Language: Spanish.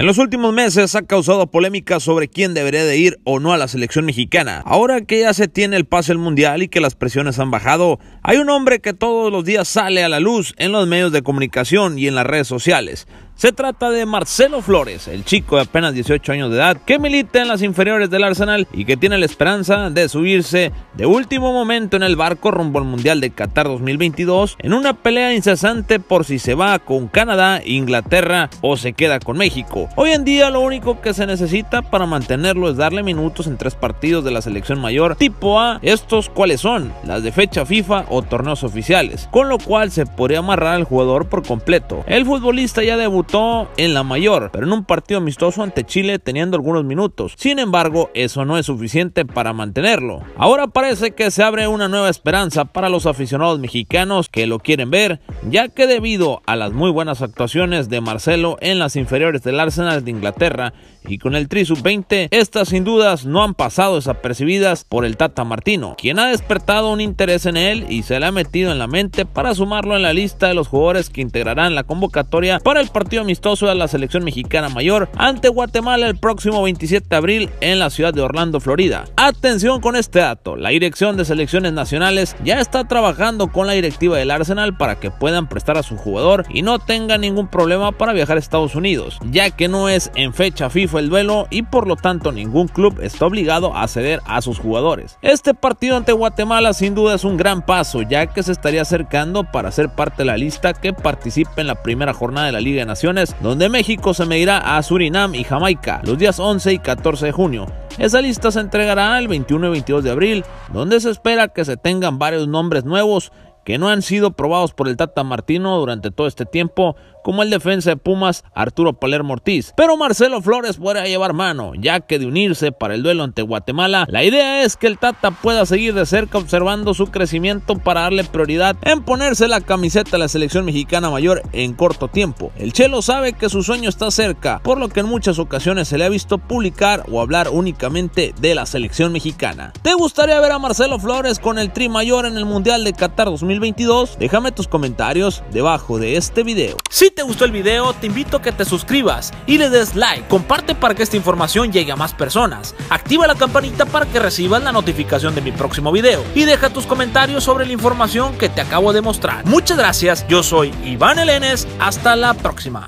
En los últimos meses ha causado polémica sobre quién debería de ir o no a la selección mexicana. Ahora que ya se tiene el pase al mundial y que las presiones han bajado, hay un hombre que todos los días sale a la luz en los medios de comunicación y en las redes sociales. Se trata de Marcelo Flores, el chico de apenas 18 años de edad que milita en las inferiores del Arsenal y que tiene la esperanza de subirse de último momento en el barco rumbo al Mundial de Qatar 2022 en una pelea incesante por si se va con Canadá, Inglaterra o se queda con México. Hoy en día lo único que se necesita para mantenerlo es darle minutos en tres partidos de la selección mayor tipo A, estos cuáles son, las de fecha FIFA o torneos oficiales, con lo cual se podría amarrar al jugador por completo. El futbolista ya debutó en la mayor, pero en un partido amistoso ante Chile teniendo algunos minutos. Sin embargo, eso no es suficiente para mantenerlo. Ahora parece que se abre una nueva esperanza para los aficionados mexicanos que lo quieren ver, ya que debido a las muy buenas actuaciones de Marcelo en las inferiores del Arsenal de Inglaterra y con el Tri Sub-20, estas sin dudas no han pasado desapercibidas por el Tata Martino, quien ha despertado un interés en él y se le ha metido en la mente para sumarlo en la lista de los jugadores que integrarán la convocatoria para el partido amistoso de la selección mexicana mayor ante Guatemala el próximo 27 de abril en la ciudad de Orlando, Florida. Atención con este dato, la dirección de selecciones nacionales ya está trabajando con la directiva del Arsenal para que puedan prestar a su jugador y no tenga ningún problema para viajar a Estados Unidos, ya que no es en fecha FIFA el duelo y por lo tanto ningún club está obligado a ceder a sus jugadores. Este partido ante Guatemala sin duda es un gran paso ya que se estaría acercando para ser parte de la lista que participe en la primera jornada de la Liga de Naciones donde México se medirá a Surinam y Jamaica los días 11 y 14 de junio. Esa lista se entregará el 21 y 22 de abril, donde se espera que se tengan varios nombres nuevos que no han sido probados por el Tata Martino durante todo este tiempo, como el defensa de Pumas Arturo Palermo Ortiz. Pero Marcelo Flores podría llevar mano, ya que de unirse para el duelo ante Guatemala, la idea es que el Tata pueda seguir de cerca observando su crecimiento para darle prioridad en ponerse la camiseta de la selección mexicana mayor en corto tiempo. El Chelo sabe que su sueño está cerca, por lo que en muchas ocasiones se le ha visto publicar o hablar únicamente de la selección mexicana. ¿Te gustaría ver a Marcelo Flores con el Tri Mayor en el Mundial de Qatar 2022? Déjame tus comentarios debajo de este video. Te gustó el video, te invito a que te suscribas y le des like. Comparte para que esta información llegue a más personas. Activa la campanita para que recibas la notificación de mi próximo video. Y deja tus comentarios sobre la información que te acabo de mostrar. Muchas gracias, yo soy Iván Elenes. Hasta la próxima.